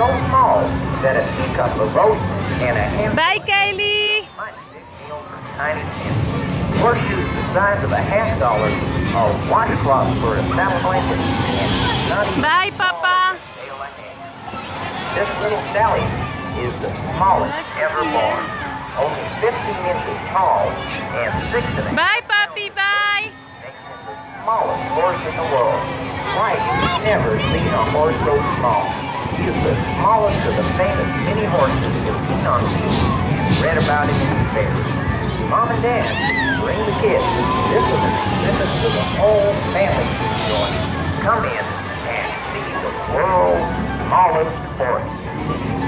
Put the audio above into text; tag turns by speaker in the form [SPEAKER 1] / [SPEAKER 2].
[SPEAKER 1] so small that a teacup of oats and a handful
[SPEAKER 2] Bye, Kylie!
[SPEAKER 1] might stick me over a tiny. Horseshoes the size of a half dollar are washcloths for a saddle blanket and
[SPEAKER 2] Bye, Papa!
[SPEAKER 1] tail I have. This little stallion is the smallest ever born. Only 15 inches tall and 6 and a
[SPEAKER 2] Bye, Puppy! Bye!
[SPEAKER 1] makes him the smallest horse in the world. Has never seen a horse so small. He was the smallest of the famous mini horses you've seen on TV and read about him in the fairs. Mom and Dad, bring the kids. This was an exhibit for the whole family to enjoy. Come in and see the world's smallest horse.